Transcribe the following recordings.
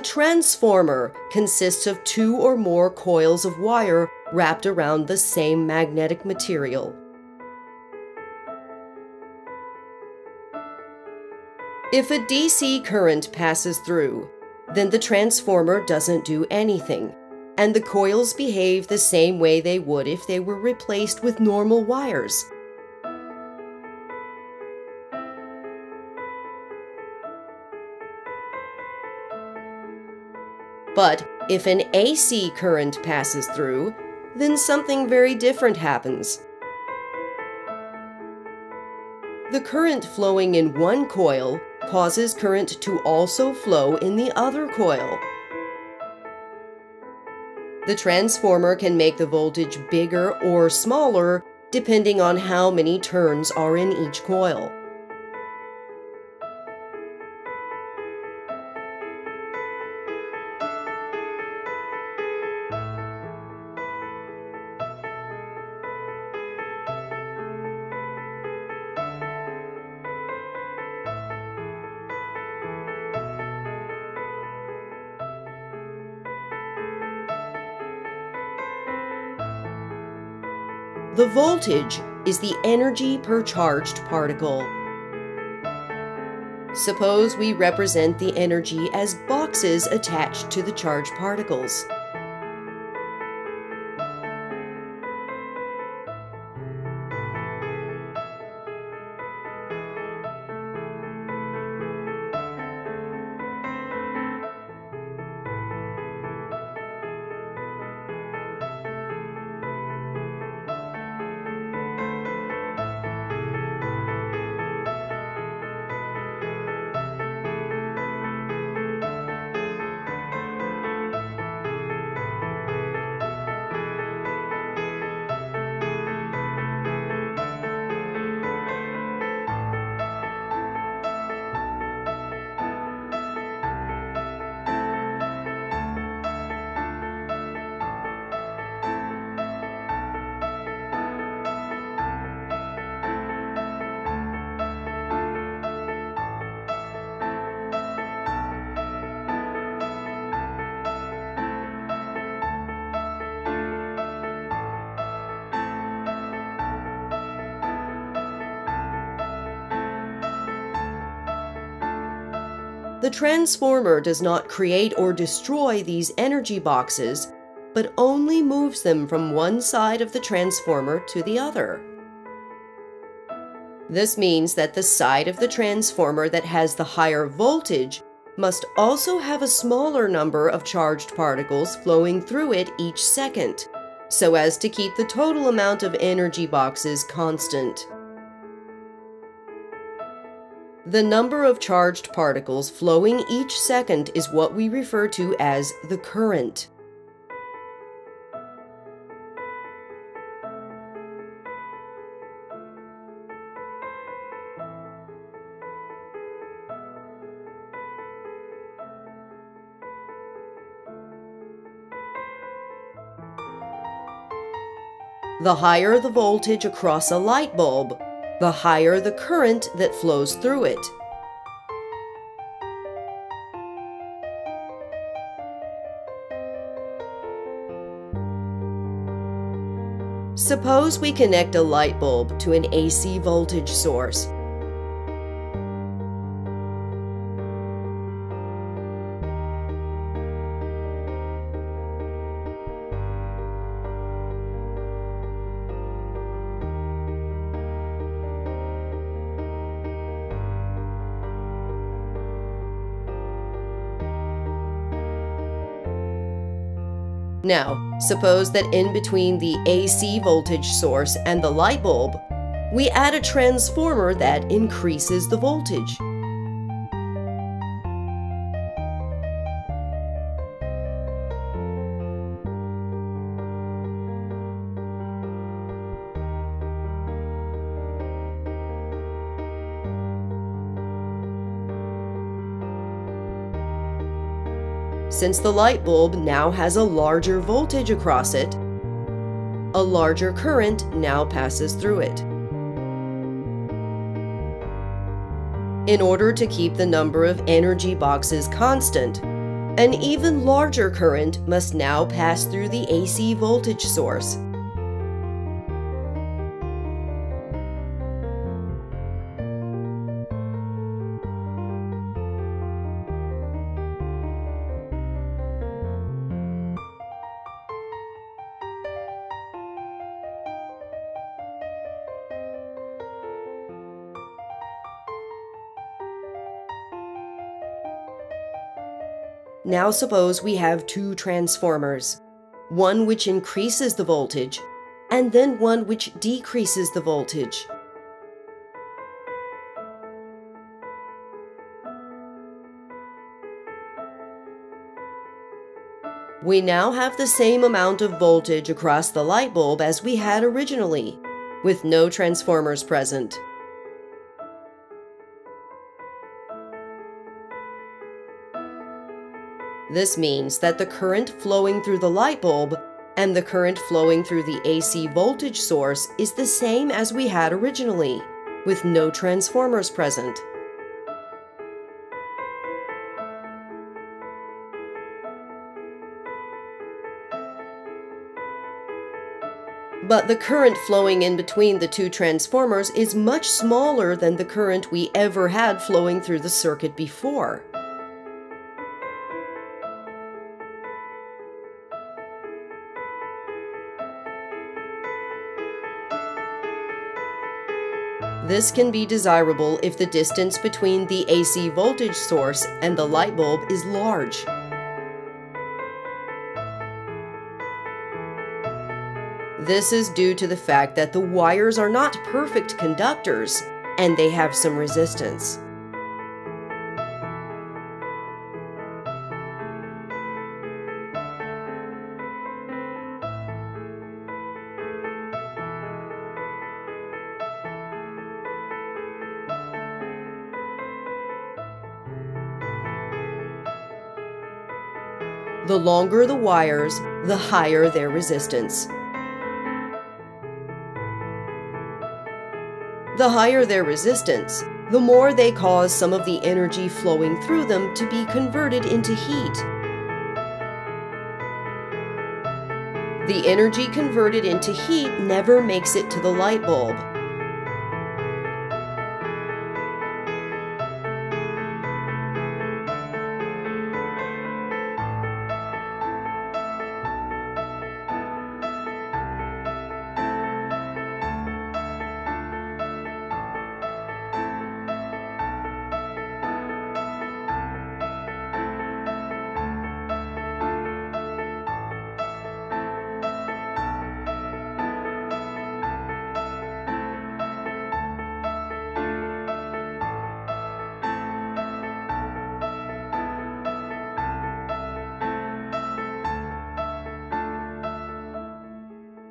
A transformer consists of two or more coils of wire wrapped around the same magnetic material. If a DC current passes through, then the transformer doesn't do anything, and the coils behave the same way they would if they were replaced with normal wires. But if an AC current passes through, then something very different happens. The current flowing in one coil causes current to also flow in the other coil. The transformer can make the voltage bigger or smaller depending on how many turns are in each coil. The voltage is the energy per charged particle. Suppose we represent the energy as boxes attached to the charged particles. The transformer does not create or destroy these energy boxes, but only moves them from one side of the transformer to the other. This means that the side of the transformer that has the higher voltage must also have a smaller number of charged particles flowing through it each second, so as to keep the total amount of energy boxes constant. The number of charged particles flowing each second is what we refer to as the current. The higher the voltage across a light bulb, the higher the current that flows through it. Suppose we connect a light bulb to an AC voltage source. Now, suppose that in between the AC voltage source and the light bulb, we add a transformer that increases the voltage. Since the light bulb now has a larger voltage across it, a larger current now passes through it. In order to keep the number of energy boxes constant, An even larger current must now pass through the AC voltage source. Now suppose we have two transformers, one which increases the voltage, and then one which decreases the voltage. We now have the same amount of voltage across the light bulb as we had originally, with no transformers present. This means that the current flowing through the light bulb and the current flowing through the AC voltage source is the same as we had originally, with no transformers present. But the current flowing in between the two transformers is much smaller than the current we ever had flowing through the circuit before. This can be desirable if the distance between the AC voltage source and the light bulb is large. This is due to the fact that the wires are not perfect conductors and they have some resistance. The longer the wires, the higher their resistance. The higher their resistance, the more they cause some of the energy flowing through them to be converted into heat. The energy converted into heat never makes it to the light bulb.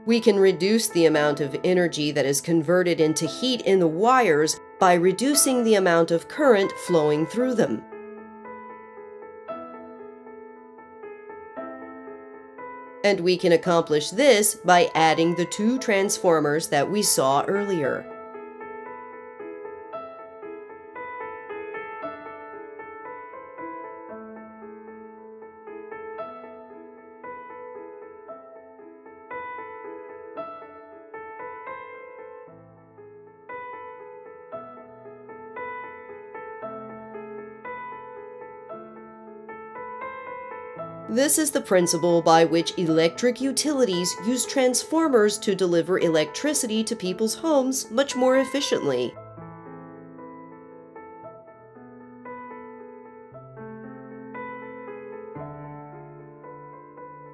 We can reduce the amount of energy that is converted into heat in the wires by reducing the amount of current flowing through them. And we can accomplish this by adding the two transformers that we saw earlier. This is the principle by which electric utilities use transformers to deliver electricity to people's homes much more efficiently.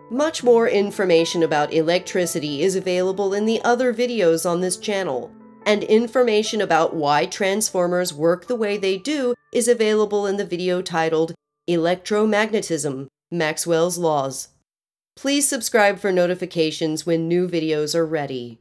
Much more information about electricity is available in the other videos on this channel, and information about why transformers work the way they do is available in the video titled Electromagnetism Maxwell's Laws. Please subscribe for notifications when new videos are ready.